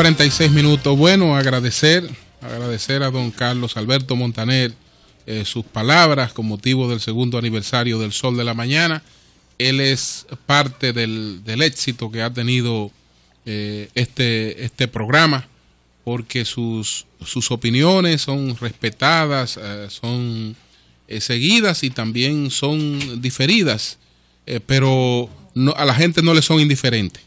46 minutos. Bueno, agradecer, agradecer a don Carlos Alberto Montaner eh, sus palabras con motivo del segundo aniversario del Sol de la Mañana. Él es parte del, del éxito que ha tenido eh, este, este programa porque sus, sus opiniones son respetadas, eh, son seguidas y también son diferidas, pero no, a la gente no le son indiferentes.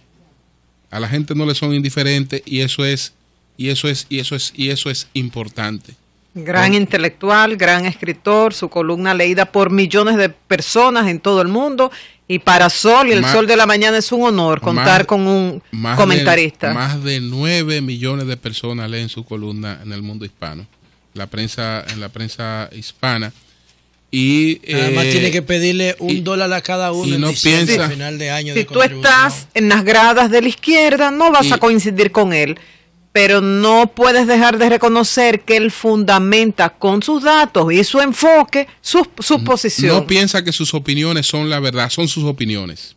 A la gente no le son indiferentes y eso es y eso es y eso es y eso es importante. Gran intelectual, gran escritor, su columna leída por millones de personas en todo el mundo y para Sol y el Más- Sol de la Mañana es un honor contar Más- con un Más comentarista. De, más de 9 millones de personas leen su columna en el mundo hispano, la prensa en la prensa hispana y Además eh, tiene que pedirle un y- dólar a cada uno y no piensa- al final de año si de tú contribución. estás en las gradas de la izquierda, no vas Y- a coincidir con él, pero no puedes dejar de reconocer que él fundamenta con sus datos y su enfoque su, su posición. No piensa que sus opiniones son la verdad, son sus opiniones.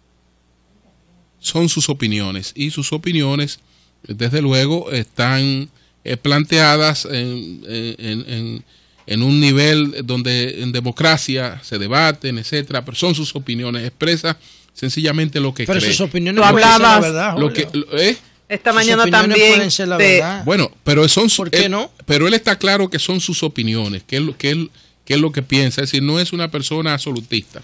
Son sus opiniones. Y sus opiniones, desde luego, están eh, planteadas en, en- en- en un nivel donde en democracia se debaten, etcétera, pero son sus opiniones, expresa sencillamente lo que Pero cree. sus opiniones la hablabas- verdad, Lo Julio. que, lo- ¿eh? Esta mañana también pueden ser la. Bueno, pero son ¿Por qué él- no? Pero él está claro que son sus opiniones, que es lo que él, que es lo que piensa, es decir, no es una persona absolutista.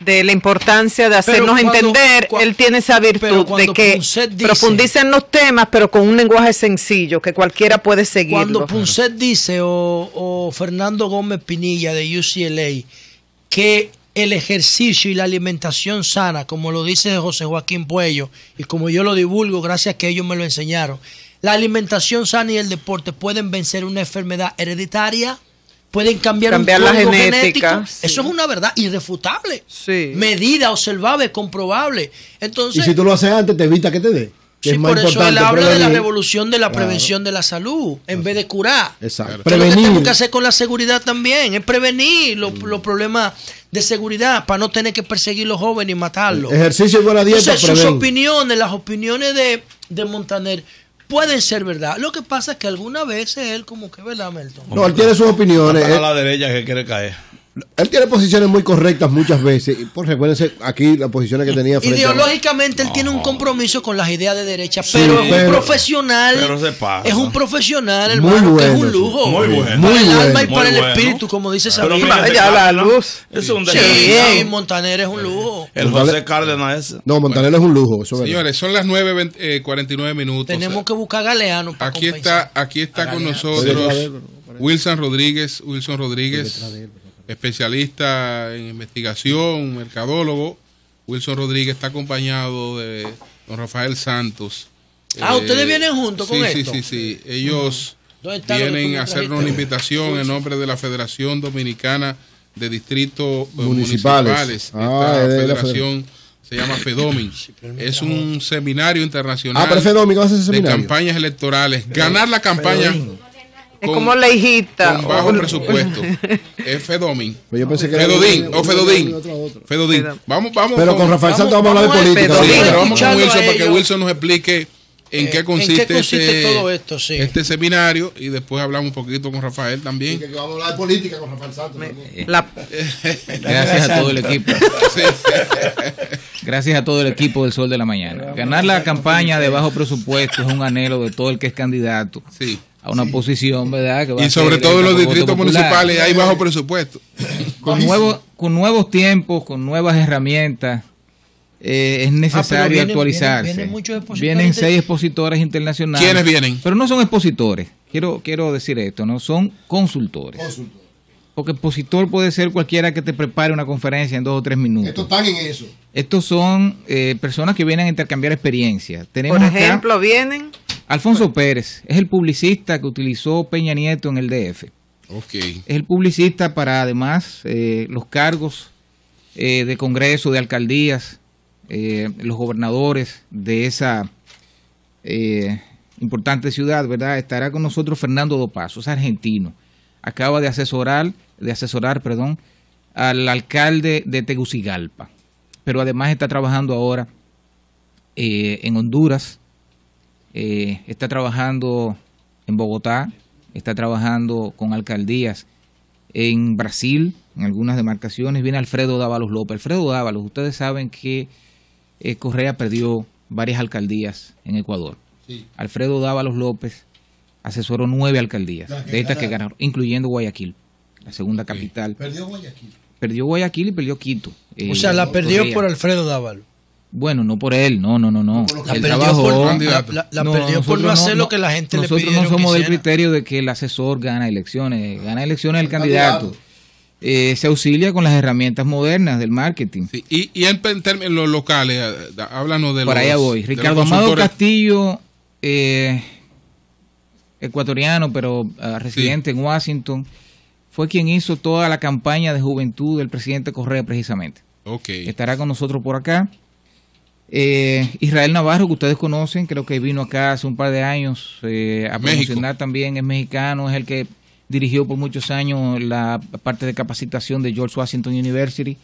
De la importancia de hacernos cuando- entender, cua- él tiene esa virtud de que Punset dice- en los temas, pero con un lenguaje sencillo, que cualquiera puede seguirlo. Cuando Punset dice, o, o Fernando Gómez Pinilla de UCLA, que el ejercicio y la alimentación sana, como lo dice José Joaquín Puello, y como yo lo divulgo, gracias a que ellos me lo enseñaron, la alimentación sana y el deporte pueden vencer una enfermedad hereditaria, pueden cambiar, Cambiar un la genética, genético. sí. Eso es una verdad irrefutable. Sí. Medida, observable, comprobable. Y Entonces, si tú lo haces antes, te evita que te dé. Sí, es más por eso él habla de la revolución de la Claro. prevención de la salud en vez de curar. Exacto. Lo que tenemos que hacer con la seguridad también, es prevenir los, los problemas de seguridad para no tener que perseguir a los jóvenes y matarlos. Ejercicio y buena dieta Entonces, sus opiniones, las opiniones de, de Montaner pueden ser verdad. Lo que pasa es que algunas veces él como que, ¿verdad, Melton? No, él tiene sus opiniones. Él, la derecha que quiere caer. Él tiene posiciones muy correctas muchas veces. Por recuérdense aquí las posiciones que tenía frente a... Ideológicamente él tiene un compromiso con las ideas de derecha, Sí, pero es pero- un profesional. pero se pasa. Es un profesional, hermano, que es un lujo. Muy bueno. Muy para el alma y para el espíritu, como dice Pero Sabina. mira, Vaya, la luz. Es un Sí, sí, Montaner es un lujo. El José Cárdenas ese. No, Montaner es un lujo. Eso es. Señores, son las 9.49 minutos. Tenemos que buscar galeano para Aquí compensar. está, aquí está con nosotros Wilson Rodríguez, Wilson Rodríguez, especialista en investigación, mercadólogo. Wilson Rodríguez está acompañado de don Rafael Santos. Ah, ¿ustedes vienen juntos con sí, esto? Sí, sí, sí. Ellos ¿Dónde está lo que tú vienen a hacernos una invitación en nombre de la Federación Dominicana de Distritos eh, Municipales. Municipales. Ah, Esta es de la federación se llama FEDOMIN. Es un seminario internacional Ah, pero Fedómico, hace ese de seminario. campañas electorales. Ganar la campaña es como la hijita. con bajo presupuesto. es Fedomin. Pero yo pensé que era- Fedodín, o Fedodín. Fedodín. Vamos, vamos. Pero con Rafael Santos vamos a hablar de vamos a política. Sí, pero vamos con Wilson para que. Wilson nos explique en Eh, qué ¿en consiste, qué consiste este, todo esto? Sí. este seminario y después hablamos un poquito con Rafael también. Que vamos a hablar de política con Rafael Santos. también. la- Gracias a todo el equipo. Sí. Gracias a todo el equipo del Sol de la Mañana. Ganar la campaña de bajo presupuesto es un anhelo de todo el que es candidato Sí. A una posición, ¿verdad? Que va Y a sobre ser todo en los distritos municipales hay bajo presupuesto. Con nuevos, con nuevos tiempos, con nuevas herramientas, eh, es necesario vienen- actualizarse. vienen- vienen muchos expositores Vienen inter- seis expositores internacionales. ¿Quiénes vienen? Pero no son expositores. Quiero, quiero decir esto, no son consultores. Porque expositor puede ser cualquiera que te prepare una conferencia en dos o tres minutos. Estos están en eso. Estos son eh, personas que vienen a intercambiar experiencias. Tenemos por acá ejemplo, vienen Alfonso Pérez, es el publicista que utilizó Peña Nieto en el DF. Ok. Es el publicista para además eh, los cargos eh, de Congreso, de alcaldías, eh, los gobernadores de esa importante ciudad, ¿verdad? Estará con nosotros Fernando Dopazo, es argentino. Acaba de asesorar, de asesorar, perdón, al alcalde de Tegucigalpa. Pero además está trabajando ahora en Honduras eh, está trabajando en Bogotá, está trabajando con alcaldías en Brasil, en algunas demarcaciones. Viene Alfredo Dávalos López. Alfredo Dávalos, ustedes saben que eh, Correa perdió varias alcaldías en Ecuador. Alfredo Dávalos López asesoró nueve alcaldías, de estas que ganaron, incluyendo Guayaquil, la segunda capital. Perdió Guayaquil. Perdió Guayaquil y perdió Quito. O Eh, sea, la perdió Correa. por Alfredo Dávalo. Bueno, no por él, no, no, no, no. La Él perdió trabajó. por, la, la- la No, perdió por nosotros no hacer lo que la gente le Nosotros pidieron no somos del criterio de que el asesor gana elecciones, gana elecciones el candidato. candidato. Eh, se auxilia con las herramientas modernas del marketing. Sí, y, y en, en términos locales, eh, háblanos de los. Por allá voy. Ricardo los Amado. Castillo, eh, ecuatoriano, pero ah, residente en Washington, fue quien hizo toda la campaña de juventud del presidente Correa precisamente. Ok. Estará con nosotros por acá. Eh, Israel Navarro, que ustedes conocen, creo que vino acá hace un par de años eh, a México. promocionar también, es mexicano, es el que dirigió por muchos años la parte de capacitación de George Washington University.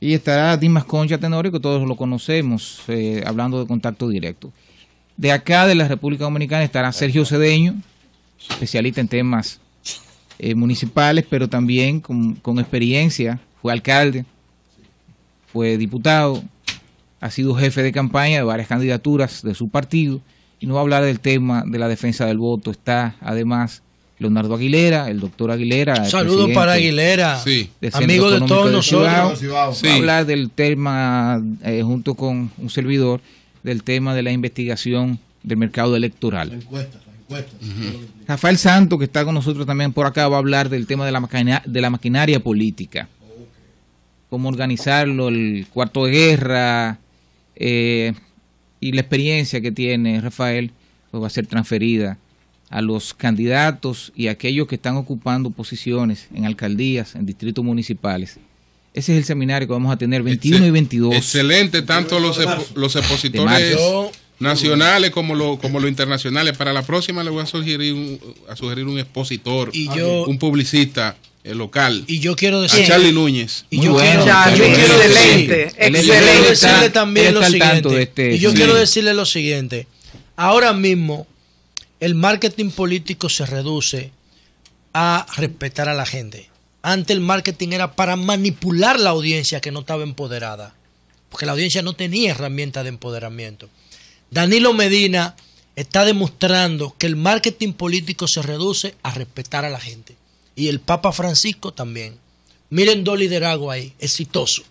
Y estará Dimas Concha Tenorio, que todos lo conocemos, eh, hablando de contacto directo. De acá, de la República Dominicana, estará Sergio Cedeño, especialista en temas eh, municipales, pero también con, con experiencia, fue alcalde, fue diputado, ha sido jefe de campaña de varias candidaturas de su partido y nos va a hablar del tema de la defensa del voto. Está además Leonardo Aguilera, el doctor Aguilera. Saludos para Aguilera, Sí. amigo de todos nosotros. Sí. Va a hablar del tema, eh, junto con un servidor, del tema de la investigación del mercado electoral. Encuestas, las encuestas. Rafael Santo, que está con nosotros también por acá, va a hablar del tema de la, maquina- de la maquinaria política. Cómo organizarlo, el cuarto de guerra eh, y la experiencia que tiene Rafael pues va a ser transferida a los candidatos y a aquellos que están ocupando posiciones en alcaldías, en distritos municipales. Ese es el seminario que vamos a tener 21 y Excel- 22 Excelente, tanto los, los expositores nacionales como, lo, como los internacionales. Para la próxima le voy a sugerir un, a sugerir un expositor, Y yo- un publicista eh, local, Y yo quiero a decir, Charlie Núñez. y yo bueno, quiero, Charlie, yo quiero excelente, decir- yo quiero excelente. decirle también lo siguiente. este- y yo sí. quiero decirle lo siguiente. Ahora mismo el marketing político se reduce a respetar a la gente. Antes el marketing era para manipular la audiencia que no estaba empoderada, porque la audiencia no tenía herramientas de empoderamiento. Danilo Medina está demostrando que el marketing político se reduce a respetar a la gente. Y el Papa Francisco también. Miren dos liderazgos ahí, exitoso.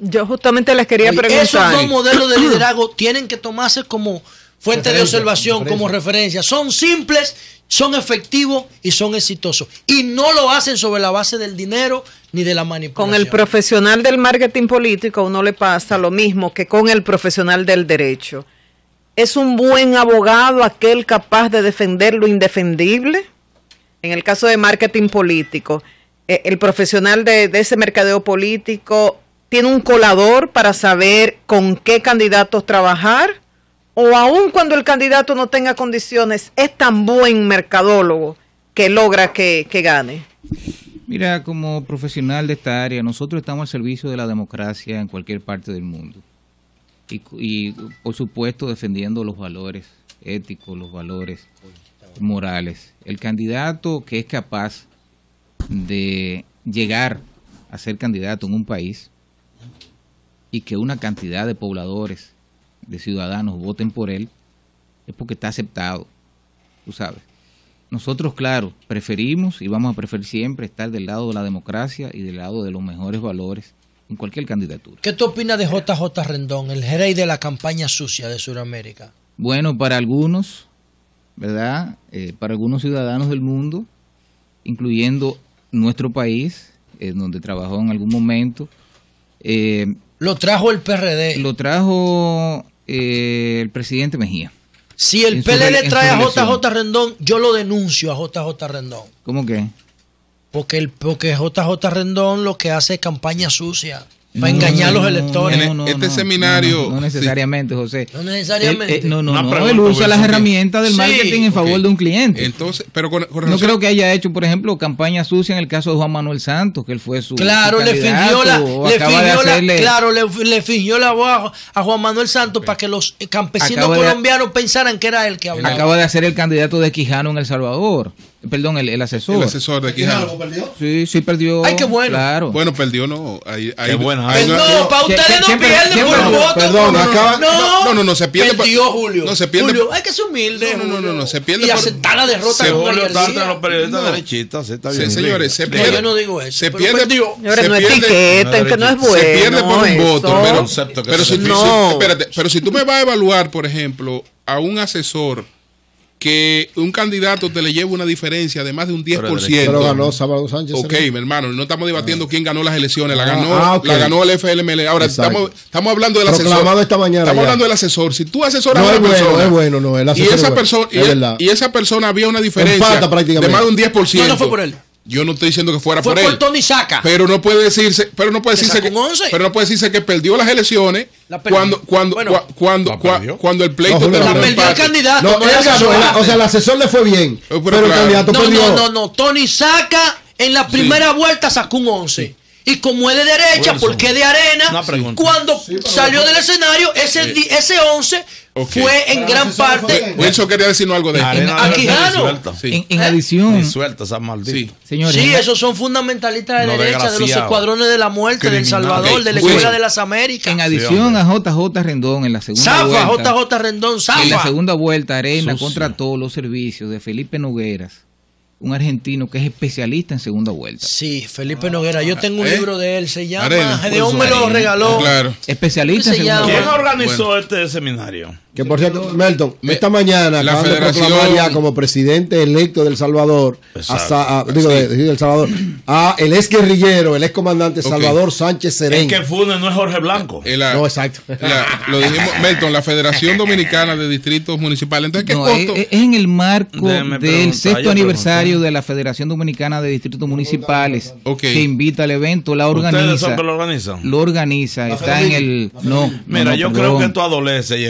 Yo justamente les quería Oye, preguntar. esos dos modelos de liderazgo tienen que tomarse como fuente de Referencia, observación, como referencia. Son simples, son efectivos y son exitosos. Y no lo hacen sobre la base del dinero ni de la manipulación. Con el profesional del marketing político a uno le pasa lo mismo que con el profesional del derecho. ¿Es un buen abogado aquel capaz de defender lo indefendible? En el caso de marketing político, eh, el profesional de, ese mercadeo político tiene un colador para saber con qué candidatos trabajar o aun cuando el candidato no tenga condiciones, es tan buen mercadólogo que logra que, que gane. Mira, como profesional de esta área, nosotros estamos al servicio de la democracia en cualquier parte del mundo. Y, y, por supuesto, defendiendo los valores éticos, los valores morales. El candidato que es capaz de llegar a ser candidato en un país y que una cantidad de pobladores, de ciudadanos voten por él, es porque está aceptado, tú sabes. Nosotros, claro, preferimos y vamos a preferir siempre estar del lado de la democracia y del lado de los mejores valores en cualquier candidatura. ¿Qué tú opinas de JJ Rendón, el rey de la campaña sucia de Sudamérica? Bueno, para algunos, ¿verdad? Eh, para algunos ciudadanos del mundo, incluyendo nuestro país, en donde trabajó en algún momento, eh, Lo trajo el PRD. lo trajo eh, el presidente Mejía. si el PLD trae a. JJ Rendón, yo lo denuncio a JJ Rendón. ¿Cómo que? Porque, el, porque JJ Rendón lo que hace es campaña sucia. Para engañar a los electores. En este seminario- No, no necesariamente, José. No necesariamente. Él- eh, no, no, no. pregunta, Él usa las herramientas del Sí, marketing en favor de un cliente. Entonces, pero con, con no creo que haya hecho, por ejemplo, campaña sucia en el caso de Juan Manuel Santos, que él fue su. Claro, su le fingió la, le claro, le, le fingió la voz a, Juan Manuel Santos para que los campesinos Acaba de- colombianos pensaran que era él que hablaba. Acaba de hacer el candidato de Quijano en El Salvador. Perdón, el, el asesor. el asesor de Quijano. Sí, sí perdió. Ay, qué bueno. Claro. Bueno, perdió, no. Ahí, ahí, Qué bueno. ahí Pues no- no, para ustedes no pierden por voto. perdón, no, acaba- no, no, no, no, se pierde por- Perdió Julio. no, se pierde Julio, hay que ser humilde. No, no, no, no, no, se pierde Y por- aceptar la derrota se- con Julio García. los periodistas No. derechistas, sí, está Sí, bien. señores, se No, pierde. yo no digo eso, Se pierde, perdió. Señores, se no pierde- etiqueten, que no es bueno. se pierde por un voto, No. pero si tú me vas a evaluar, por ejemplo, a un asesor que un candidato te le lleva una diferencia de más de un 10%. Pero ganó Sábado Sánchez. Ok, mi hermano, no estamos debatiendo quién ganó las elecciones, la Ah, ganó, ah, la ganó el FLML. Ahora estamos, estamos hablando del asesor. Proclamado esta mañana Estamos ya. hablando del asesor. Si tú asesoras No a es una bueno, persona es bueno, no, el y asesor es esa bueno, persona y, es y esa persona había una diferencia Empata de más de un 10%. No, no fue por él. Yo no estoy diciendo que fuera Fue por por él. Tony Saca. Pero no puede decirse, pero no puede decirse que, un 11. pero no puede decirse que perdió las elecciones La cuando cuando Bueno. cua- cuando La cua- perdió. cuando el pleito No, Julio, La perdió el candidato. No, no él el ganó, asesor. el- o sea, el asesor le fue bien. pero Pero, el candidato No, perdió. no, no, no. Tony Saca en la primera vuelta sacó un 11. Y como es de derecha, Wilson, porque es de arena, una pregunta. cuando salió del escenario, ese, di- ese 11 Ok. fue en Pero gran parte. Wilson quería decirnos algo de disuelta. Sí. En, en ¿Eh? adición, Disuelta esa maldita. Sí. señores, Sí, esos son fundamentalistas de No, derecha, de los escuadrones de la muerte, del Criminal. Salvador, de la Escuela Wilson. de las Américas. en adición a JJ Rendón en la segunda Zafa, vuelta. JJ Rendón, En la Zafa. segunda vuelta, Arena Sucio. contrató los servicios de Felipe Nogueras, un argentino que es especialista en segunda vuelta. Sí, Felipe Noguera. Yo tengo un ¿Eh? libro de él, se llama. Arena. Gedeón me lo Arena. regaló. Claro. Especialista en ¿Qué se segunda llama? ¿Quién vuelta. organizó este seminario? Que por cierto, Melton, Me- esta mañana la acaban de federación- proclamar ya como presidente electo del Salvador, a a- digo, de, de El Salvador, a el ex guerrillero, el ex comandante. Salvador Sánchez Es Serén. que Funes no es Jorge Blanco. La- No, exacto. la- lo dijimos, Melton, la Federación Dominicana de Distritos Municipales. Entonces, ¿qué No, es, costo? es en el marco Déjeme del sexto aniversario de la Federación Dominicana de Distritos Municipales que invita al evento, la ¿Ustedes organiza. son que lo organizan? Lo organiza, está en el... No, Mira, no, yo perdón. creo que esto adolece y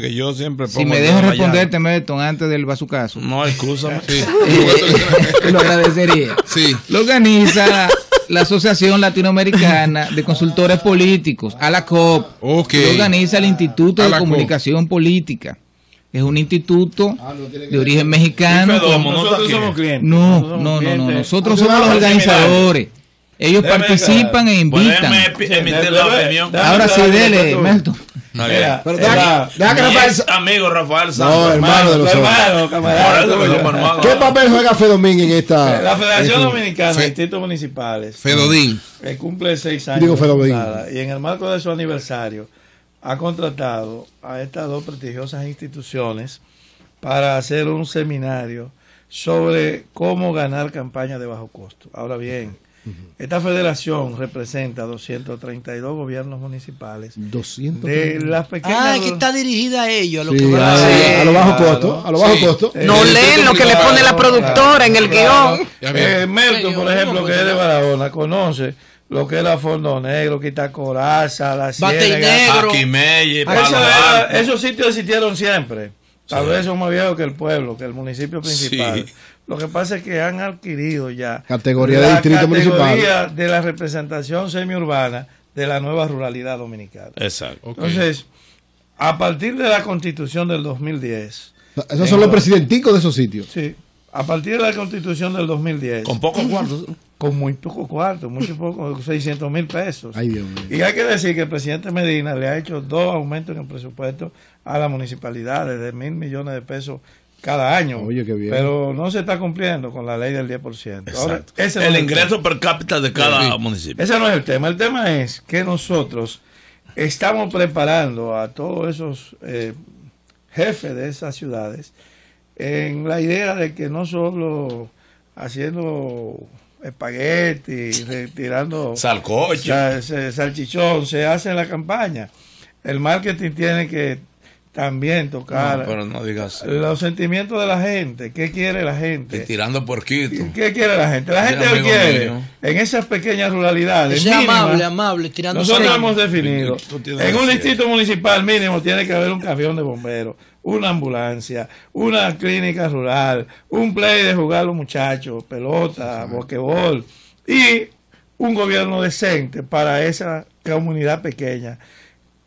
excúseme que yo siempre pongo Si me dejas la responderte, Melton, antes del bazucazo. No, excúsame. Sí. te lo agradecería. Sí. Lo organiza la Asociación Latinoamericana de Consultores Políticos, ALACOP. Ok. Lo organiza el Instituto de. Comunicación Política. Es un instituto Ah, de origen mexicano. Fedomo. Nosotros somos clientes. No, Nosotros no, no, no. Nosotros somos los a organizadores. Ellos participan e invitan. la Ahora sí, dele, déjame- Melton. Mira, Pero la- deja, deja que Mi Rafael ex Sa- amigo Rafael No, Santos. hermano de los hermano, Por camarada. ¿Qué papel juega Fedomín en esta? La Federación Dominicana de Distritos Municipales Fedodín. que cumple seis años Digo Fedodín. y en el marco de su aniversario ha contratado a estas dos prestigiosas instituciones para hacer un seminario sobre cómo ganar campañas de bajo costo. Ahora bien, esta federación representa 232 gobiernos municipales 200. de las pequeñas Ah, es que está dirigida a ellos, a lo Sí, que a hacer. a lo bajo claro. costo, a lo bajo Sí. costo. No leen lo que le pone la productora en el Claro. guion. Eh, por ejemplo, que es de Barahona, conoce lo que es la Fondo Negro, Quitacoraza, la Bate y Ciénaga. Negro. Aquí Melle, Eso Palo era- Alto. esos sitios existieron siempre. Tal Sí. vez son más viejos que el pueblo, que el municipio principal. Sí. Lo que pasa es que han adquirido ya Categoría de la distrito municipal. categoría de la representación semiurbana de la nueva ruralidad dominicana. Exacto. Entonces, a partir de la constitución del 2010, Esos son los presidenticos de esos sitios. sí, a partir de la constitución del 2010, Con pocos cuartos. con muy poco cuarto, mucho poco, 600 mil pesos. Ay, Dios mío. Y hay que decir que el presidente Medina le ha hecho dos aumentos en el presupuesto a las municipalidades de mil millones de pesos cada año. Oye, qué bien. Pero no se está cumpliendo con la ley del 10%. Ahora, Exacto. ese no el es ingreso per cápita de cada Sí. municipio. ese no es el tema. El tema es que nosotros estamos preparando a todos esos eh, jefes de esas ciudades en la idea de que no solo haciendo espagueti, tirando Salcocho. sa- se- salchichón, se hace la campaña. El marketing tiene que también tocar No, pero no digas así. los sentimientos de la gente. ¿Qué quiere la Y gente? tirando puerquito. ¿Qué quiere la gente? La Sí, gente hoy quiere, mío. en esas pequeñas ruralidades. Mínimas, amable, amable, tirando nosotros hemos definido, en un distrito municipal mínimo tiene que haber un camión de bomberos, una ambulancia, una clínica rural, un play de jugar a los muchachos, pelota, boquebol y un gobierno decente para esa comunidad pequeña.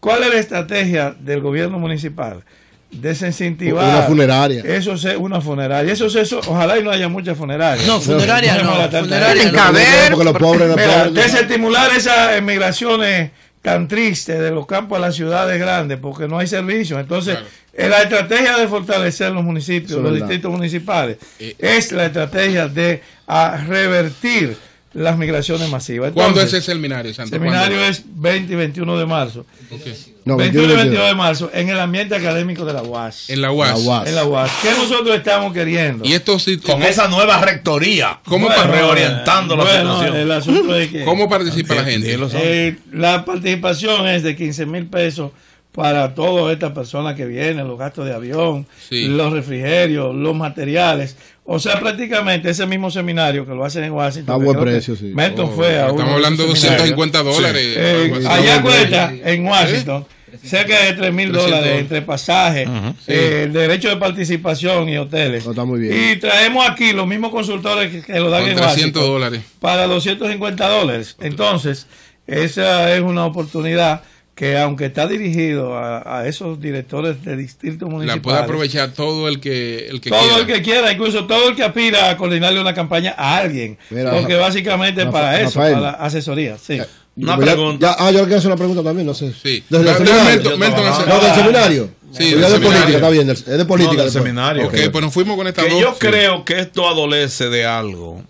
¿Cuál es la estrategia del gobierno municipal? Desincentivar. Una funeraria. Eso es una funeraria. Eso, eso, ojalá y no haya muchas funerarias. No, funeraria no, la tanta funeraria gente. no. Haber, Porque los pobres no Mira, pueden- desestimular esas emigraciones tan tristes de los campos a las ciudades grandes porque no hay servicios. Entonces, Claro. la estrategia de fortalecer los municipios, Eso es los verdad. distritos municipales, Eh. es la estrategia de a, revertir las migraciones masivas. ¿Cuándo es Entonces, el seminario, Santo? el seminario ¿Cuándo? es 20 y 21 de marzo. Ok. No, 21 y 21, 22 de marzo en el ambiente académico de la UAS. En la UAS. La UAS. En la UAS. ¿Qué nosotros estamos queriendo? Y esto sí, Con esa nueva rectoría. ¿Cómo Bueno, para- reorientando la bueno, situación. el asunto es que ¿Cómo participa la gente? Eh, la participación es de 15 mil pesos para todas estas personas que vienen, los gastos de avión, Sí. los refrigerios, los materiales. O sea, prácticamente ese mismo seminario que lo hacen en Washington. Está a buen precio, sí. Melton Oh, fue a uno Estamos hablando de esos seminarios. 250 dólares. Eh, allá cuesta en Washington cerca de 3 mil 300 dólares entre pasajes, eh, derecho de participación y hoteles. No, está muy bien. Y traemos aquí los mismos consultores que, que lo dan Con en 300 Washington dólares. para 250 dólares. Entonces, esa es una oportunidad que aunque está dirigido a, a esos directores de distritos La municipales, puede aprovechar todo el que, el que todo quiera. el que quiera, incluso todo el que aspira a coordinarle una campaña a alguien, Mira, porque básicamente Rafa- para eso, Rafael. para asesoría, sí. Una Pues ya- pregunta. ya- ah, yo le quiero hacer una pregunta también, no sé. Sí. Desde el seminario. Melton- Melton hace- No, del seminario. Sí, del ya de política, está bien. del- Es de política. No, del seminario. Ok, pues nos fuimos con esta que dos. yo Sí. creo que esto adolece de algo,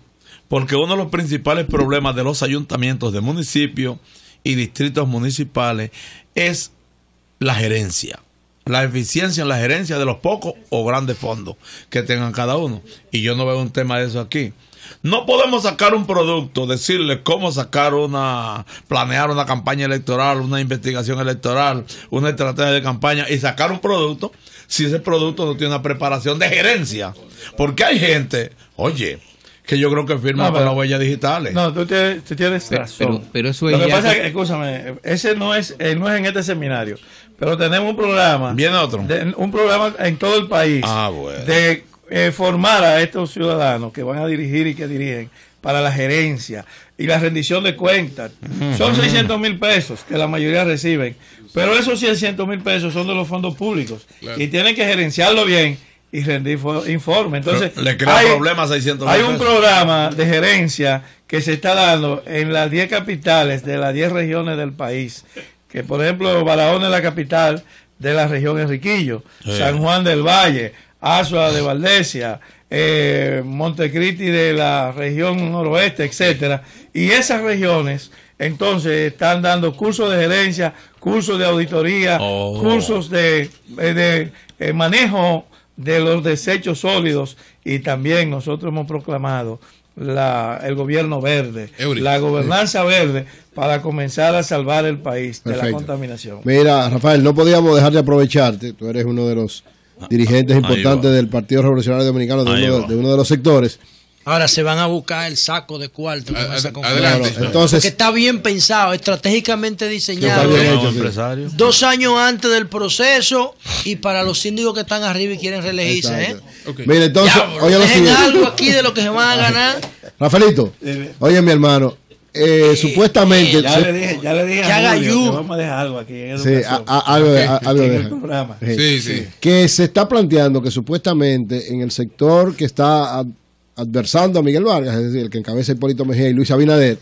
porque uno de los principales problemas de los ayuntamientos de municipios y distritos municipales es la gerencia, la eficiencia en la gerencia de los pocos o grandes fondos que tengan cada uno. Y yo no veo un tema de eso aquí. No podemos sacar un producto, decirle cómo sacar una, planear una campaña electoral, una investigación electoral, una estrategia de campaña y sacar un producto si ese producto no tiene una preparación de gerencia. Porque hay gente, oye, que yo creo que firma No, con las huellas digitales. No, tú tienes, tú tienes Pero- razón. pero- pero eso Lo es que ya pasa que- es que, escúchame, ese no es, eh, no es en este seminario, pero tenemos un programa. Viene otro. de- un programa en todo el país. Ah, bueno. De eh, formar a estos ciudadanos que van a dirigir y que dirigen para la gerencia y la rendición de cuentas. Son 600 mil pesos que la mayoría reciben, pero esos 600 mil pesos son de los fondos públicos Claro. y tienen que gerenciarlo bien y rendir fo- informe. Entonces, le crea problemas a 600 hay un programa de gerencia que se está dando en las 10 capitales de las 10 regiones del país. Que por ejemplo, Barahona es la capital de la región Enriquillo, Sí. San Juan del Valle, Azua de Valdesia, eh, Montecristi de la región noroeste, etcétera. Y esas regiones entonces están dando cursos de gerencia, cursos de auditoría, Oh. cursos de, eh, de, eh, manejo de los desechos sólidos y también nosotros hemos proclamado la, el gobierno verde, Eury. la gobernanza verde para comenzar a salvar el país de la contaminación. Mira, Rafael, no podíamos dejar de aprovecharte. Tú eres uno de los dirigentes Ahí importantes del Partido Revolucionario Dominicano, de uno de uno de los sectores. Ahora se van a buscar el saco de cuarto A- esa a- conferencia. adelante. Claro, entonces, Porque está bien pensado, estratégicamente diseñado. Está bien hecho, sí. Dos años antes del proceso y para los síndicos que están arriba y quieren reelegirse. ¿eh? Mira, entonces, Diablo, oye lo dejen siguiente. algo aquí de lo que se van a ganar. Rafaelito, oye, mi hermano, eh, supuestamente. Ya le dije, ya le dije Que haga Julio que vamos a dejar algo aquí en Sí, educación, a- a- algo, de- a- algo en de- el programa. Sí, sí. que se está planteando que supuestamente en el sector que está adversando a Miguel Vargas, es decir, el que encabeza Hipólito Mejía y Luis Abinader,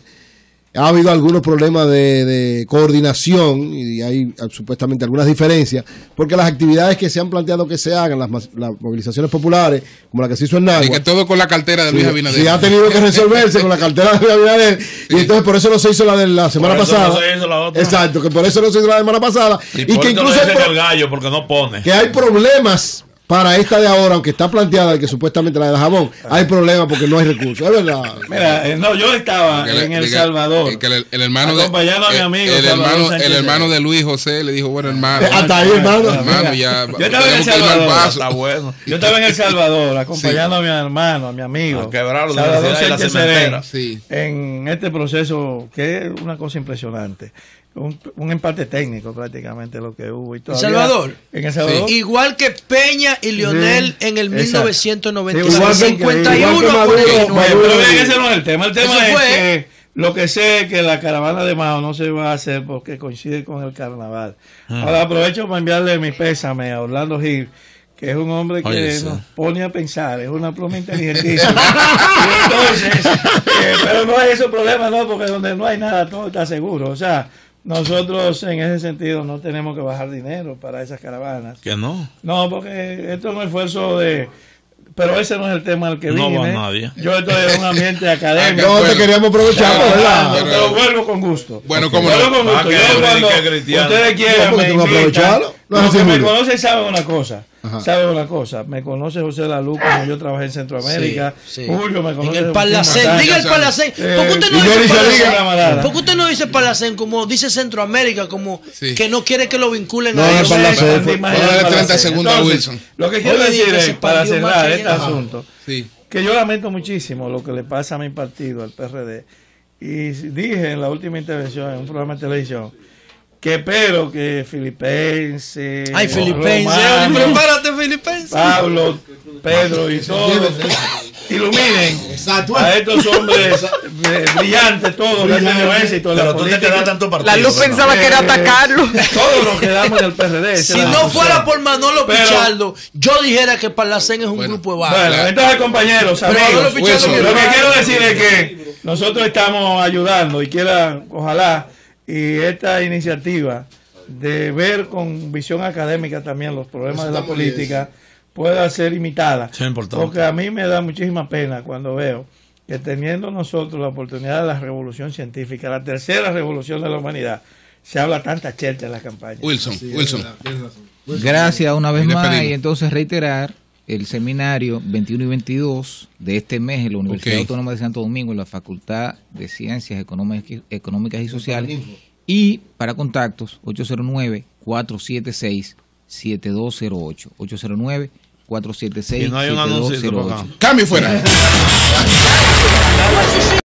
ha habido algunos problemas de, de coordinación y hay ah, supuestamente algunas diferencias, porque las actividades que se han planteado que se hagan, las, movilizaciones populares, como la que se hizo en Y Nagua, que todo con la cartera de Luis Sí, Abinader. sí, ha tenido que resolverse con la cartera de Luis Abinader y entonces por eso no se hizo la de la semana eso pasada. no se hizo la otra. Exacto, que por eso no se hizo la semana pasada y, Y que incluso le hay dicen pro- el gallo porque no pone. que hay problemas para esta de ahora, aunque está planteada que supuestamente la de Jamón, hay problemas porque no hay recursos. Es verdad. Mira, eh, no, yo estaba Que le- en El Salvador. que el, el hermano de, Acompañando a mi amigo el, hermano, el de Luis José le dijo, bueno, hermano. Eh, hasta ahí, hermano. Hermano, ya Yo estaba en El Salvador. paso. Está bueno. Yo estaba en El Salvador acompañando a mi hermano, a mi amigo. A quebrar la Salvador Sánchez. Serén, Sí. En este proceso que es una cosa impresionante. Un, un empate técnico prácticamente lo que hubo. Y todavía- Salvador? En El Salvador. Igual que Peña y Lionel Sí, en el exacto. 1996. Igual que- 51 igual que por Maduro, 49. Bueno, Maduro. pero bien, ese no es el tema. El tema es que lo que sé es que la caravana de Mao no se va a hacer porque coincide con el carnaval. Ahora aprovecho para enviarle mi pésame a Orlando Gil, que es un hombre que Oye, sí. nos pone a pensar, es una pluma inteligentísima. Entonces, eh, pero no hay ese problema, no, porque donde no hay nada, todo está seguro. O sea, nosotros en ese sentido no tenemos que bajar dinero para esas caravanas. Que no. No, porque esto es un esfuerzo de... Pero ese no es el tema al que No vine. va nadie. Yo estoy en un ambiente académico. No, te queríamos aprovechar, ¿verdad? pero vuelvo con gusto. Bueno, Vuelvo no. con gusto. Ah, que Yo cuando ustedes No, quieran porque me invitan. aprovecharlo. No, Los que me conocen saben una cosa. Ajá. Saben una cosa. Me conoce José Lalu cuando yo trabajé en Centroamérica. Sí, sí. Julio me En conoce. el de Parlacén. muchísimos Diga el. Eh, ¿Por qué usted no dice no Parlacén como dice Centroamérica, como Sí. que no quiere que lo vinculen No, a no, ellos? Parlacén. Andy fue- Manuel Póngale 30 Parlacén. segundos a Wilson. Lo que quiero decir es, para cerrar este asunto, Sí. que yo lamento muchísimo lo que le pasa a mi partido, al PRD. Y dije en la última intervención en un programa de televisión que espero que Filipense, Ay, Filipense. Romano, Pero párate, Filipense. Pablo, Pedro y todos iluminen a estos hombres brillantes, todos que han tenido éxito en la Pero tú te quedas tanto partido. La luz pensaba que era Eh, atacarlo. Todos nos quedamos en el PRD. Si no fuera por Manolo Pero- Pichardo, yo dijera que Parlacén es un Bueno, grupo de barrio. Bueno, entonces compañeros, Pero amigos, Pichardo lo que quiero decir es que nosotros estamos ayudando y quiera, ojalá, y esta iniciativa de ver con visión académica también los problemas de la política pueda ser imitada. Sí. Porque a mí me da muchísima pena cuando veo que teniendo nosotros la oportunidad de la revolución científica, la tercera revolución de la humanidad, se habla tanta chercha en la campaña. Wilson, Wilson. Gracias una vez más y entonces reiterar el seminario 21 y 22 de este mes en la Universidad. Autónoma de Santo Domingo en la Facultad de Ciencias Económicas Económicas y Sociales y para contactos 809 476 7208 809 476 Y no hay un anuncio. Cambio fuera.